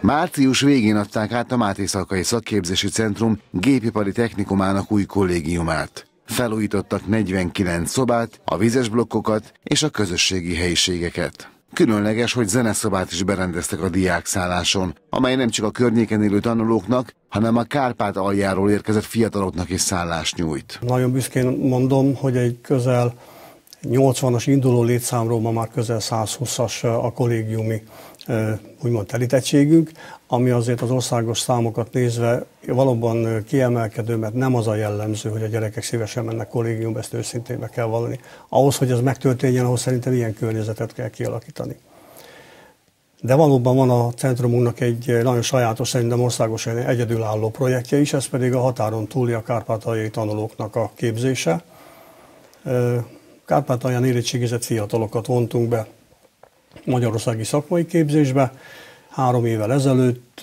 Március végén adták át a Máté Szalkai Szakképzési Centrum gépipari technikumának új kollégiumát. Felújítottak 49 szobát, a vizes blokkokat és a közösségi helyiségeket. Különleges, hogy zeneszobát is berendeztek a diákszálláson, amely nem csak a környéken élő tanulóknak, hanem a Kárpát aljáról érkezett fiataloknak is szállást nyújt. Nagyon büszkén mondom, hogy egy közel 80-as induló létszámról ma már közel 120-as a kollégiumi úgymond telítettségünk, ami azért az országos számokat nézve valóban kiemelkedő, mert nem az a jellemző, hogy a gyerekek szívesen mennek kollégiumba, ezt őszintén be kell vallani. Ahhoz, hogy ez megtörténjen, ahhoz szerintem ilyen környezetet kell kialakítani. De valóban van a centrumunknak egy nagyon sajátos, szerintem országosan egyedülálló projektje is, ez pedig a határon túli a kárpátaljai tanulóknak a képzése. Kárpátalján érettségizett fiatalokat vontunk be magyarországi szakmai képzésbe. Három évvel ezelőtt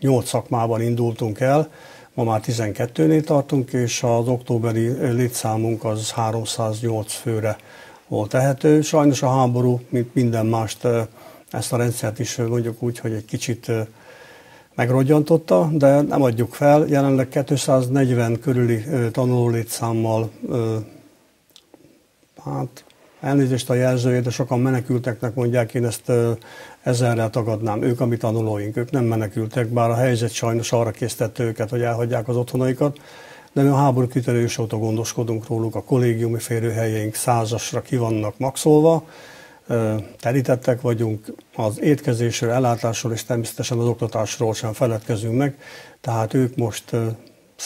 nyolc szakmában indultunk el, ma már 12-nél tartunk, és az októberi létszámunk az 308 főre volt tehető. Sajnos a háború, mint minden mást, ezt a rendszert is mondjuk úgy, hogy egy kicsit megrodjantotta, de nem adjuk fel. Jelenleg 240 körüli tanuló létszámmal hát elnézést a jelzőjét, de sokan menekülteknek mondják, én ezt ezerrel tagadnám. Ők a mi tanulóink, ők nem menekültek, bár a helyzet sajnos arra késztette őket, hogy elhagyják az otthonaikat, de mi a háború kitörés óta gondoskodunk róluk, a kollégiumi férőhelyeink százasra ki vannak maxolva, telítettek vagyunk, az étkezésről, ellátásról és természetesen az oktatásról sem feledkezünk meg, tehát ők most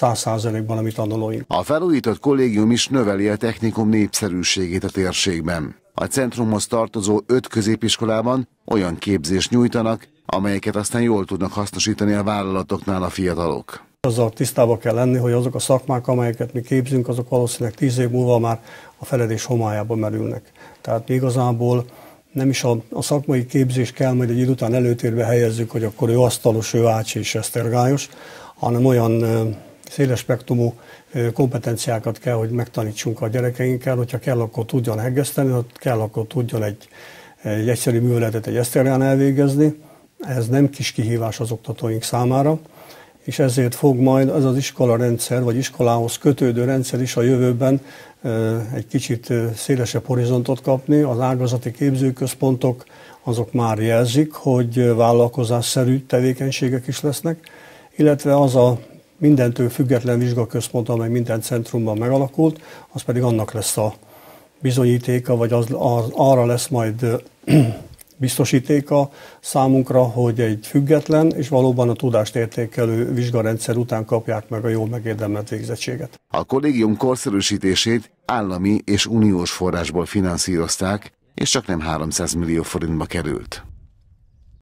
száz százalékban a mi tanulóink. A felújított kollégium is növeli a technikum népszerűségét a térségben. A centrumhoz tartozó öt középiskolában olyan képzést nyújtanak, amelyeket aztán jól tudnak hasznosítani a vállalatoknál a fiatalok. Azzal tisztában kell lenni, hogy azok a szakmák, amelyeket mi képzünk, azok valószínűleg tíz év múlva már a feledés homályába merülnek. Tehát mi igazából nem is a, a szakmai képzés kell majd egy idő után előtérbe helyezzük, hogy akkor ő asztalos, ő ácsi és esztergályos, hanem olyan széles spektrumú kompetenciákat kell, hogy megtanítsunk a gyerekeinkkel, hogyha kell, akkor tudjon heggeszteni, ha kell, akkor tudjon egy, egy egyszerű műveletet egy esztergán elvégezni. Ez nem kis kihívás az oktatóink számára, és ezért fog majd az az iskola rendszer, vagy iskolához kötődő rendszer is a jövőben egy kicsit szélesebb horizontot kapni. Az ágazati képzőközpontok azok már jelzik, hogy vállalkozásszerű tevékenységek is lesznek, illetve az a mindentől független vizsgaközpont, amely minden centrumban megalakult, az pedig annak lesz a bizonyítéka, vagy az, az arra lesz majd biztosítéka számunkra, hogy egy független és valóban a tudást értékelő vizsgarendszer után kapják meg a jól megérdemelt végzettséget. A kollégium korszerűsítését állami és uniós forrásból finanszírozták, és csak nem 300 millió forintba került.